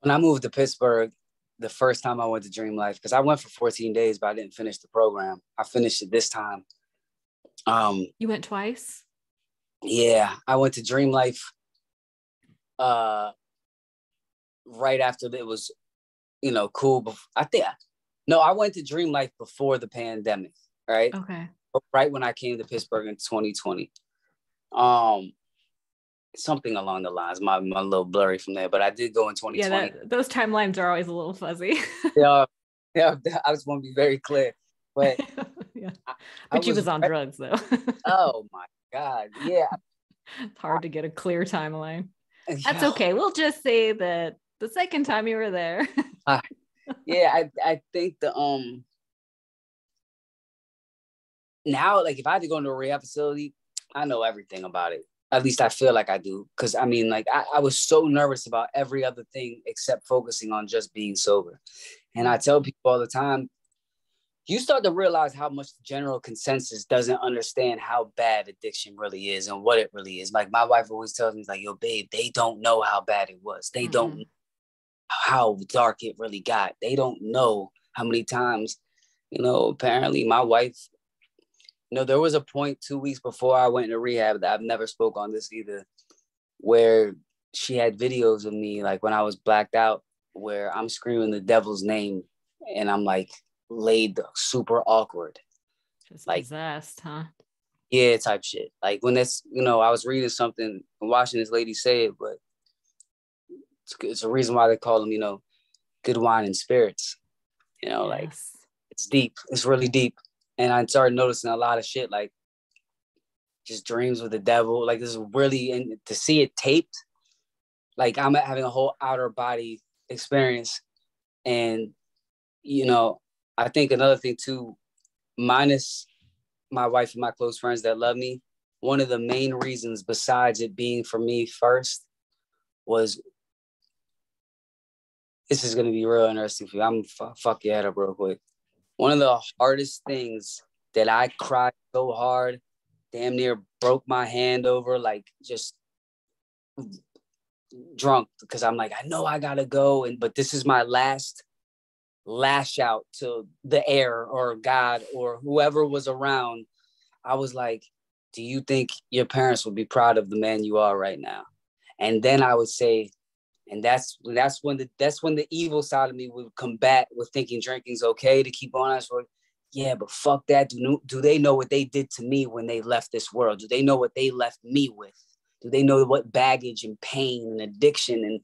When I moved to Pittsburgh, the first time I went to Dream Life because I went for 14 days, but I didn't finish the program. I finished it this time. Um, you went twice. Yeah, I went to Dream Life. Uh, right after it was, you know, cool. Before, I think no, I went to Dream Life before the pandemic. Right. Okay. Right when I came to Pittsburgh in 2020. Um, something along the lines. My my little blurry from there, but I did go in 2020. Yeah, that, those timelines are always a little fuzzy. yeah, yeah. I just want to be very clear. But yeah, I, but I you was, was on drugs though. oh my god, yeah. It's hard to get a clear timeline. That's okay. We'll just say that the second time you were there. uh, yeah, I I think the um now like if I had to go into a rehab facility, I know everything about it at least I feel like I do. Cause I mean, like I, I, was so nervous about every other thing except focusing on just being sober. And I tell people all the time, you start to realize how much the general consensus doesn't understand how bad addiction really is and what it really is. Like my wife always tells me, like, yo, babe, they don't know how bad it was. They mm-hmm. don't how dark it really got. They don't know how many times, you know, apparently my wife know, there was a point two weeks before I went to rehab that I've never spoke on this either, where she had videos of me like when I was blacked out, where I'm screaming the devil's name, and I'm like laid super awkward, just like possessed, huh? Yeah, type shit. Like when that's you know I was reading something and watching this lady say it, but it's, it's a reason why they call them you know good wine and spirits. You know, yes. like it's deep. It's really deep and I started noticing a lot of shit like just dreams with the devil. Like this is really and to see it taped, like I'm having a whole outer body experience. And you know, I think another thing too, minus my wife and my close friends that love me, one of the main reasons besides it being for me first was this is gonna be real interesting for you. I'm f- fuck your head up real quick one of the hardest things that I cried so hard, damn near broke my hand over, like just drunk because I'm like, I know I gotta go, and but this is my last lash out to the air or God or whoever was around. I was like, Do you think your parents would be proud of the man you are right now? And then I would say, and that's that's when the that's when the evil side of me would combat with thinking drinking's okay to keep on. I was like, yeah, but fuck that. Do do they know what they did to me when they left this world? Do they know what they left me with? Do they know what baggage and pain and addiction and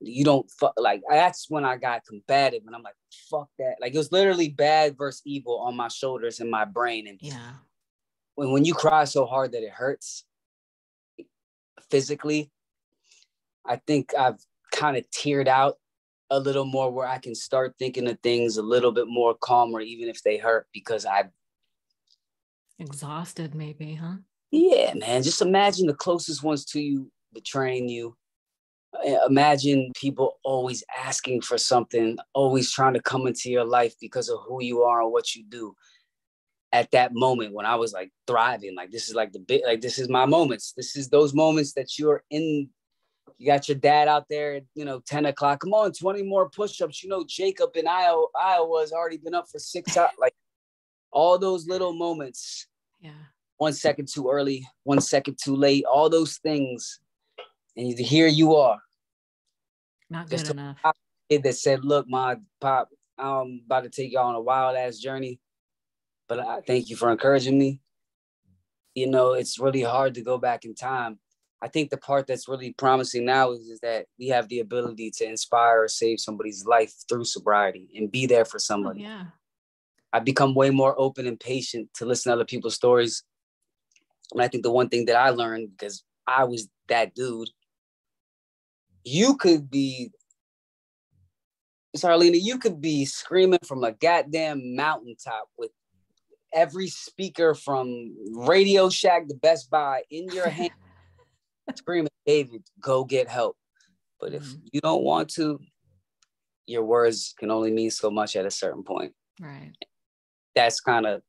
you don't fuck like that's when I got combative and I'm like fuck that. Like it was literally bad versus evil on my shoulders and my brain. And yeah, when when you cry so hard that it hurts physically, I think I've kind of tiered out a little more where I can start thinking of things a little bit more calmer, even if they hurt, because I Exhausted, maybe, huh? Yeah, man. Just imagine the closest ones to you betraying you. Imagine people always asking for something, always trying to come into your life because of who you are and what you do. At that moment when I was like thriving, like this is like the bit, like this is my moments. This is those moments that you're in. You got your dad out there, you know, 10 o'clock. Come on, 20 more push-ups. You know, Jacob in Iowa, Iowa has already been up for six hours. Like all those little moments. Yeah. One second too early, one second too late, all those things. And here you are. Not good enough. Kid that said, Look, my pop, I'm about to take y'all on a wild ass journey. But I thank you for encouraging me. You know, it's really hard to go back in time. I think the part that's really promising now is, is that we have the ability to inspire or save somebody's life through sobriety and be there for oh, somebody. Oh, yeah. I've become way more open and patient to listen to other people's stories. And I think the one thing that I learned because I was that dude, you could be, Sarlina, you could be screaming from a goddamn mountaintop with every speaker from Radio Shack to Best Buy in your hand, screaming, David, go get help. But if mm-hmm. you don't want to, your words can only mean so much at a certain point. Right that's kind of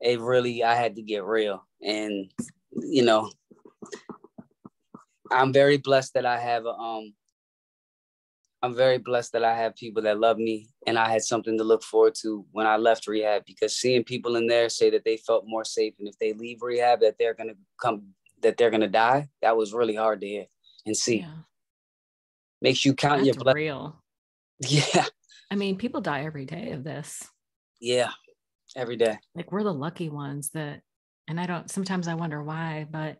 it really I had to get real. And you know, I'm very blessed that I have um I'm very blessed that I have people that love me and I had something to look forward to when I left rehab because seeing people in there say that they felt more safe and if they leave rehab that they're gonna come that they're gonna die, that was really hard to hear and see. Yeah. Makes you count That's your blood. real. Yeah. I mean, people die every day of this. Yeah every day. Like we're the lucky ones that, and I don't, sometimes I wonder why, but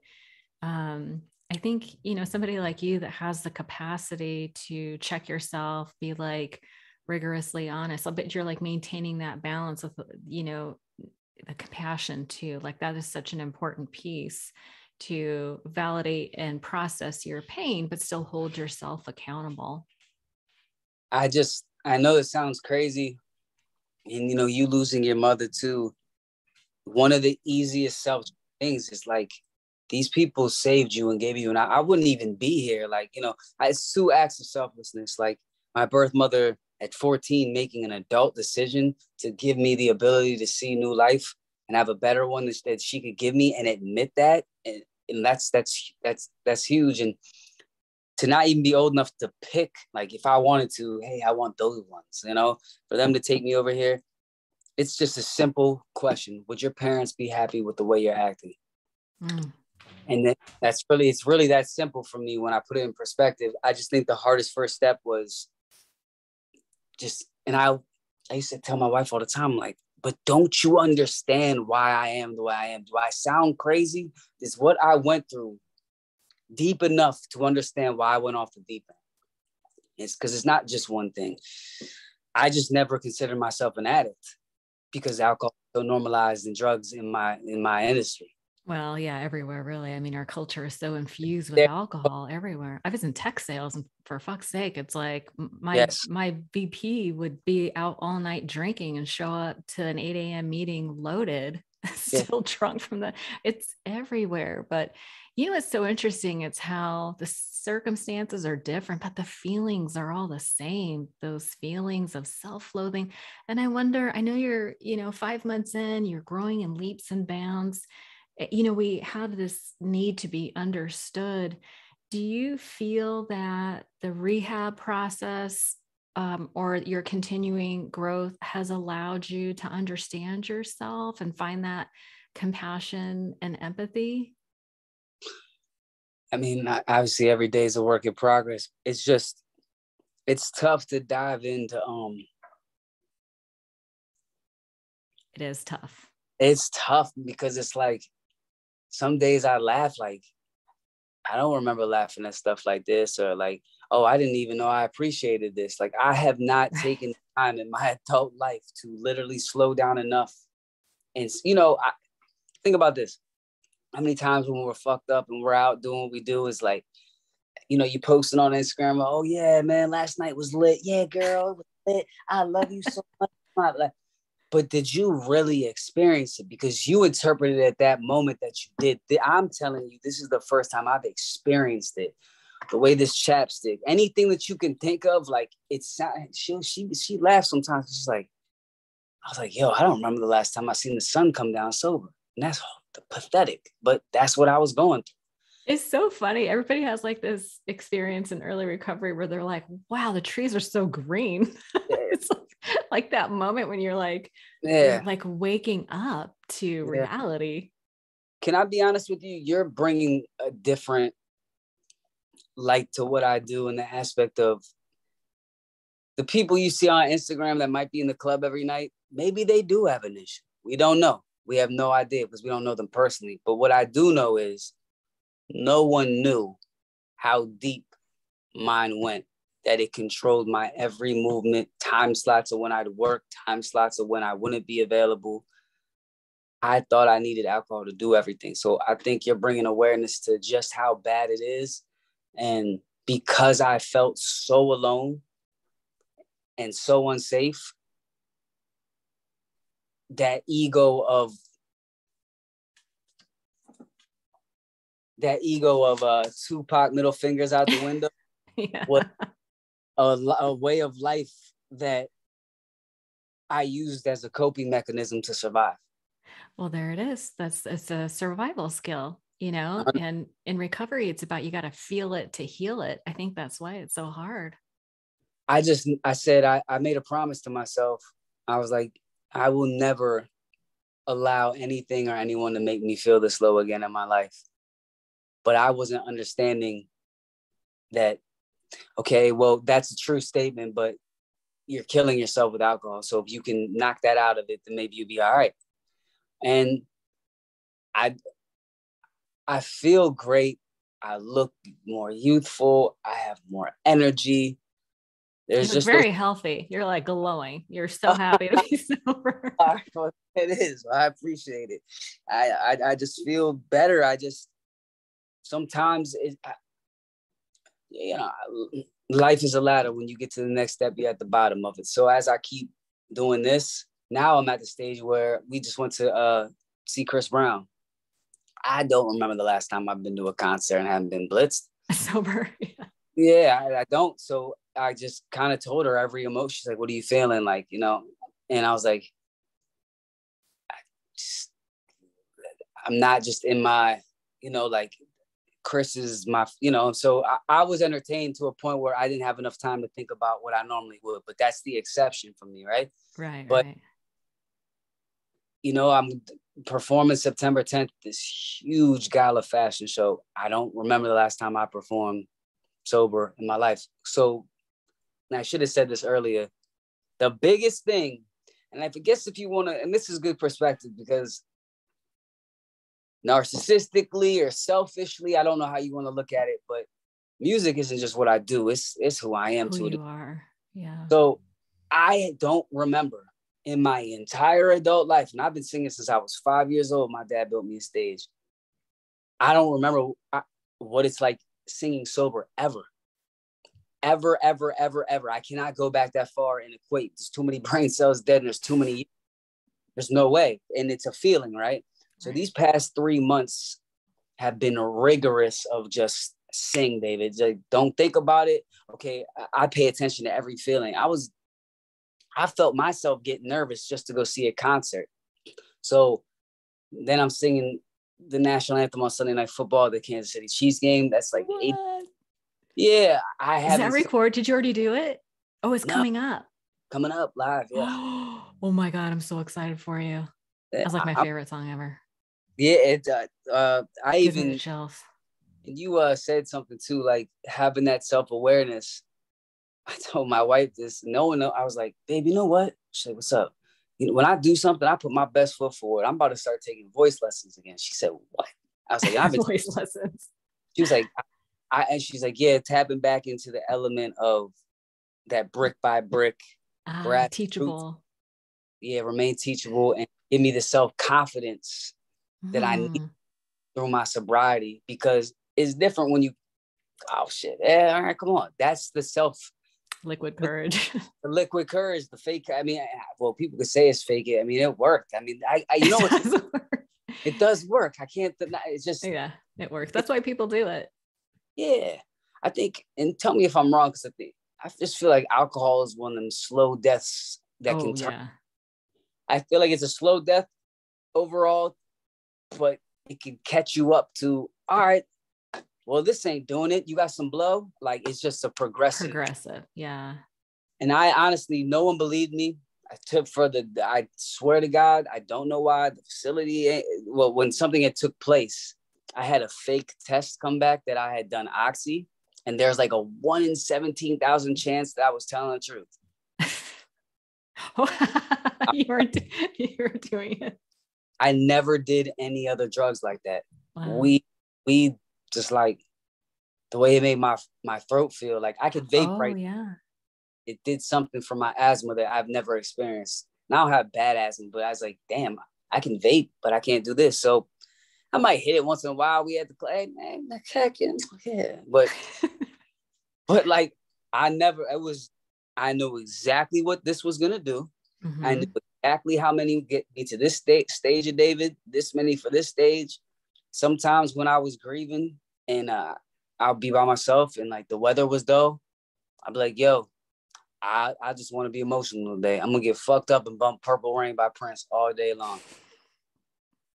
um, I think, you know, somebody like you that has the capacity to check yourself, be like rigorously honest, I bet you're like maintaining that balance with, you know, the compassion too. Like that is such an important piece to validate and process your pain, but still hold yourself accountable. I just, I know it sounds crazy, and you know you losing your mother too. One of the easiest self things is like these people saved you and gave you and I, I wouldn't even be here. Like you know it's two acts of selflessness. Like my birth mother at 14 making an adult decision to give me the ability to see new life and have a better one that she could give me and admit that and, and that's that's that's that's huge and to not even be old enough to pick, like if I wanted to, hey, I want those ones, you know, for them to take me over here. It's just a simple question. Would your parents be happy with the way you're acting? Mm. And that's really, it's really that simple for me when I put it in perspective. I just think the hardest first step was just, and I, I used to tell my wife all the time, like, but don't you understand why I am the way I am? Do I sound crazy? Is what I went through deep enough to understand why I went off the deep end. It's because it's not just one thing. I just never considered myself an addict because alcohol is so normalized and drugs in my in my industry. Well, yeah, everywhere really. I mean, our culture is so infused with alcohol everywhere. I was in tech sales, and for fuck's sake, it's like my yes. my VP would be out all night drinking and show up to an 8 a.m. meeting loaded, still yeah. drunk from the. It's everywhere, but you know, it's so interesting. It's how the circumstances are different, but the feelings are all the same. Those feelings of self loathing. And I wonder, I know you're, you know, five months in, you're growing in leaps and bounds. Eh, you know, we have this need to be understood. Do you feel that the rehab process um, or your continuing growth has allowed you to understand yourself and find that compassion and empathy? I mean, obviously every day is a work in progress. It's just, it's tough to dive into. Um, it is tough. It's tough because it's like, some days I laugh like, I don't remember laughing at stuff like this or like, oh, I didn't even know I appreciated this. Like I have not taken time in my adult life to literally slow down enough. And you know, I think about this how many times when we're fucked up and we're out doing what we do is like, you know, you posting on Instagram, oh yeah, man, last night was lit. Yeah, girl, it was lit. I love you so much. Like, but did you really experience it? Because you interpreted at that moment that you did. I'm telling you, this is the first time I've experienced it. The way this chapstick, anything that you can think of, like it's she she she laughs sometimes. She's like, I was like, yo, I don't remember the last time I seen the sun come down sober. And that's the pathetic, but that's what I was going through. It's so funny. Everybody has like this experience in early recovery where they're like, wow, the trees are so green. it's like, like, that moment when you're like, yeah, you're like waking up to yeah. reality. Can I be honest with you? You're bringing a different light to what I do in the aspect of the people you see on Instagram that might be in the club every night. Maybe they do have an issue. We don't know. We have no idea because we don't know them personally. But what I do know is no one knew how deep mine went, that it controlled my every movement, time slots of when I'd work, time slots of when I wouldn't be available. I thought I needed alcohol to do everything. So I think you're bringing awareness to just how bad it is. And because I felt so alone and so unsafe, that ego of that ego of uh Tupac middle fingers out the window yeah. was a, a way of life that I used as a coping mechanism to survive. Well, there it is. That's it's a survival skill, you know. Uh-huh. And in recovery, it's about you got to feel it to heal it. I think that's why it's so hard. I just I said I, I made a promise to myself. I was like, I will never allow anything or anyone to make me feel this low again in my life but I wasn't understanding that, okay, well, that's a true statement, but you're killing yourself with alcohol. So if you can knock that out of it, then maybe you'll be all right. And I I feel great. I look more youthful. I have more energy. There's just very healthy. You're like glowing. You're so happy to be sober. it is. I appreciate it. I, I I just feel better. I just sometimes it, you know, life is a ladder. When you get to the next step, you're at the bottom of it. So as I keep doing this, now I'm at the stage where we just went to uh, see Chris Brown. I don't remember the last time I've been to a concert and haven't been blitzed. Sober. Yeah, yeah I, I don't. So I just kind of told her every emotion. She's like, "What are you feeling?" Like, you know, and I was like, I just, I'm not just in my, you know, like Chris is my, you know, so I, I, was entertained to a point where I didn't have enough time to think about what I normally would, but that's the exception for me, right? Right. But, right. you know, I'm performing September 10th, this huge gala fashion show. I don't remember the last time I performed sober in my life. So, and I should have said this earlier. The biggest thing, and I guess if you want to, and this is good perspective because narcissistically or selfishly. I don't know how you want to look at it, but music isn't just what I do. It's it's who I am who to you are. Yeah. So I don't remember in my entire adult life, and I've been singing since I was five years old. My dad built me a stage. I don't remember what it's like singing sober ever. Ever, ever, ever, ever. I cannot go back that far and equate. There's too many brain cells dead, and there's too many. There's no way. And it's a feeling, right? So these past three months have been rigorous of just sing, David. Like, don't think about it. Okay, I pay attention to every feeling. I was, I felt myself get nervous just to go see a concert. So then I'm singing the national anthem on Sunday Night Football, the Kansas City Chiefs game. That's like eight. Yeah, I have. Is that record? Did you already do it? Oh, it's no, coming up. Coming up live. Yeah. oh my god, I'm so excited for you. Eh, That's like my I, favorite song ever. Yeah, it. Uh, uh I even shelf. You uh said something too, like having that self awareness. I told my wife this. No one. I was like, babe, you know what? She said, "What's up?" You know, when I do something, I put my best foot forward. I'm about to start taking voice lessons again. She said, "What?" I was like, "I've been voice lessons." She was like, I, and she's like, "Yeah, tapping back into the element of that brick by brick, uh, teachable. Yeah, remain teachable and give me the self confidence that I need mm. through my sobriety because it's different when you, oh shit, yeah, all right, come on. That's the self liquid courage. the liquid courage, the fake. I mean, well, people could say it's fake. I mean, it worked. I mean, I, I you know, it does, it does work. I can't deny. It's just yeah, it works. That's why people do it. Yeah, I think, and tell me if I'm wrong, because I think I just feel like alcohol is one of them slow deaths that oh, can turn. Yeah. I feel like it's a slow death overall, but it can catch you up to all right. Well, this ain't doing it. You got some blow. Like it's just a progressive. Progressive, yeah. And I honestly, no one believed me. I took for the. I swear to God, I don't know why the facility. Well, when something had took place, I had a fake test come back that I had done oxy, and there's like a one in seventeen thousand chance that I was telling the truth. you were you were doing it. I never did any other drugs like that. Wow. We we just like the way it made my my throat feel like I could vape oh, right. Yeah. It did something for my asthma that I've never experienced. Now I have bad asthma, but I was like, damn, I can vape, but I can't do this. So I might hit it once in a while. We had to play, man, heck yeah. But but like I never it was I knew exactly what this was gonna do. Mm-hmm. I knew exactly how many get me to this state stage of David, this many for this stage. Sometimes when I was grieving and uh, I'll be by myself and like the weather was dull, I'd be like, yo, I, I just want to be emotional today. I'm gonna get fucked up and bump Purple Rain by Prince all day long.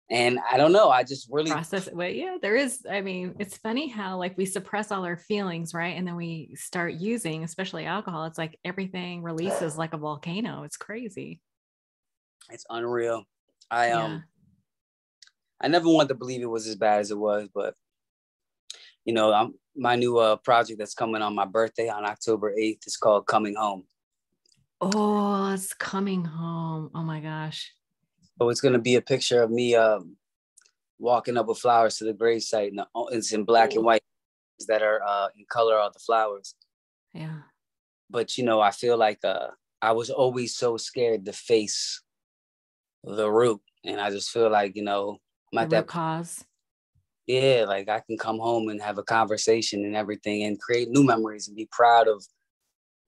And I don't know. I just really process it. But yeah, there is. I mean, it's funny how like we suppress all our feelings, right? And then we start using, especially alcohol. It's like everything releases like a volcano. It's crazy. It's unreal. I um yeah. I never wanted to believe it was as bad as it was, but you know, I'm my new uh project that's coming on my birthday on October 8th is called Coming Home. Oh, it's coming home. Oh my gosh. So it's gonna be a picture of me um walking up with flowers to the grave site and it's in black and white that are uh in color of the flowers. Yeah. But you know, I feel like uh I was always so scared to face the root. And I just feel like, you know, I'm at that cause. Yeah, like I can come home and have a conversation and everything and create new memories and be proud of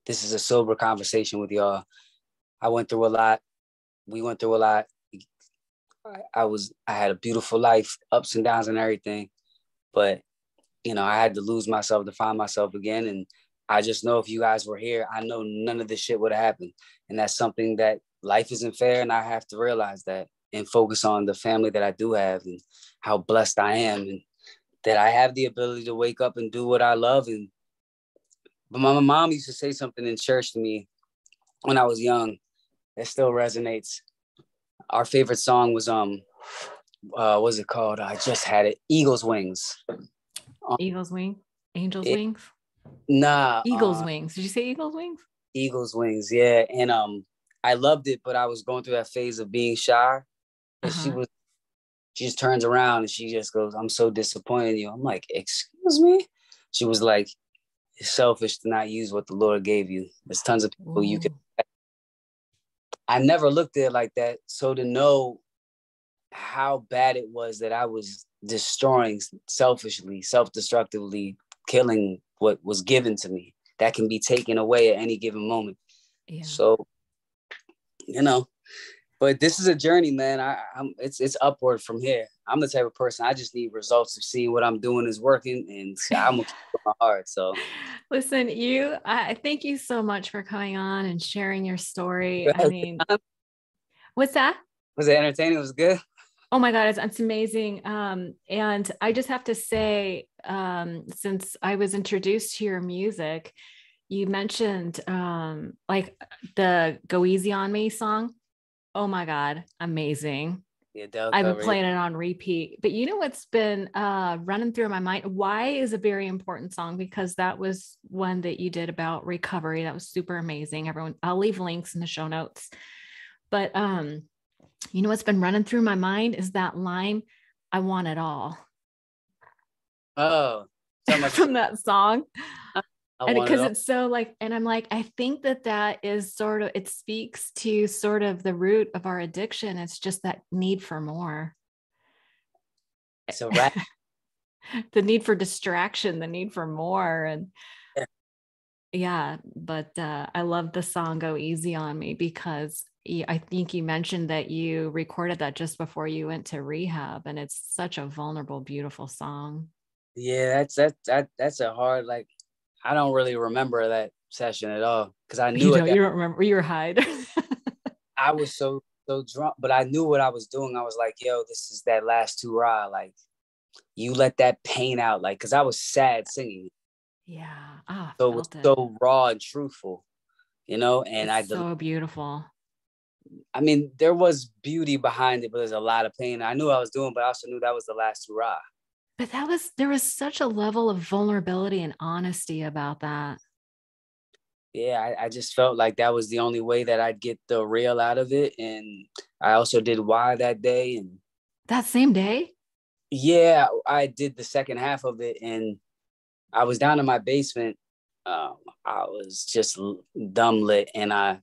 this is a sober conversation with y'all. I went through a lot. We went through a lot. I, I was I had a beautiful life, ups and downs and everything. But you know, I had to lose myself to find myself again. And I just know if you guys were here, I know none of this shit would have happened. And that's something that life isn't fair and I have to realize that and focus on the family that I do have and how blessed I am and that I have the ability to wake up and do what I love and but my mom used to say something in church to me when I was young that still resonates. Our favorite song was um uh what's it called? I just had it. Eagle's Wings. Um, Eagle's Wing? Angel's it, Wings? Nah. Eagle's uh, Wings. Did you say Eagle's Wings? Eagle's Wings, yeah. And um I loved it, but I was going through that phase of being shy. And uh-huh. she was, she just turns around and she just goes, I'm so disappointed in you. I'm like, excuse me? She was like, it's selfish to not use what the Lord gave you. There's tons of people Ooh. you can. I never looked at it like that. So to know how bad it was that I was destroying selfishly, self destructively, killing what was given to me that can be taken away at any given moment. Yeah. So you know. But this is a journey, man. I, am it's it's upward from here. I'm the type of person I just need results to see what I'm doing is working, and I'm gonna keep my heart. So, listen, you, I thank you so much for coming on and sharing your story. I mean, what's that? Was it entertaining? It was good. Oh my God, it's, it's amazing. Um, and I just have to say, um, since I was introduced to your music, you mentioned um like the go easy on me song oh my god amazing yeah, I've been playing it on repeat. But you know what's been uh, running through my mind? Why is a very important song because that was one that you did about recovery. That was super amazing. Everyone, I'll leave links in the show notes. But um, you know what's been running through my mind is that line, "I want it all." Oh, so much- from that song. And because it's so like and i'm like i think that that is sort of it speaks to sort of the root of our addiction it's just that need for more so right the need for distraction the need for more and Yeah, but uh, I love the song "Go Easy on Me" because I think you mentioned that you recorded that just before you went to rehab, and it's such a vulnerable, beautiful song. Yeah, that's that that that's a hard like. I don't really remember that session at all because I knew you it. Don't, you don't remember you were high. I was so so drunk, but I knew what I was doing. I was like, "Yo, this is that last hurrah." Like, you let that pain out, like, because I was sad singing. Yeah. Ah, so it was it. so raw and truthful, you know. And it's I so beautiful. I mean, there was beauty behind it, but there's a lot of pain. I knew I was doing, but I also knew that was the last hurrah. But that was there was such a level of vulnerability and honesty about that. Yeah, I, I just felt like that was the only way that I'd get the real out of it. And I also did why that day and that same day. Yeah, I did the second half of it and I was down in my basement. Um, I was just dumb lit, and I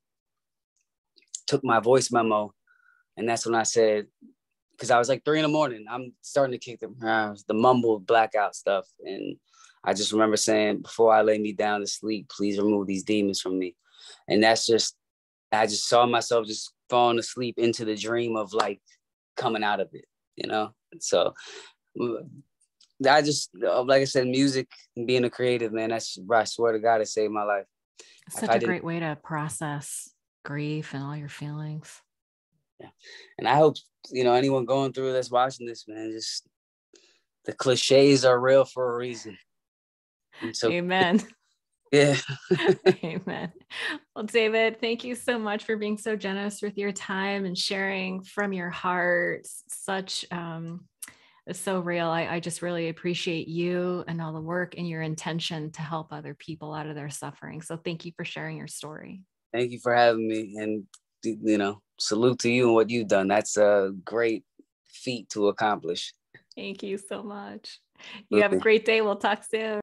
took my voice memo, and that's when I said, because I was like three in the morning, I'm starting to kick the uh, the mumbled blackout stuff, and I just remember saying, before I lay me down to sleep, please remove these demons from me, and that's just, I just saw myself just falling asleep into the dream of like coming out of it, you know. So I just uh, like I said, music and being a creative man. That's I swear to God, it saved my life. Such a great way to process grief and all your feelings. Yeah, and I hope you know anyone going through this, watching this, man. Just the cliches are real for a reason. so, Amen. Yeah. Amen. Well, David, thank you so much for being so generous with your time and sharing from your heart such um, so real. I, I just really appreciate you and all the work and your intention to help other people out of their suffering. So thank you for sharing your story. Thank you for having me. And, you know, salute to you and what you've done. That's a great feat to accomplish. Thank you so much. You have a great day. We'll talk soon.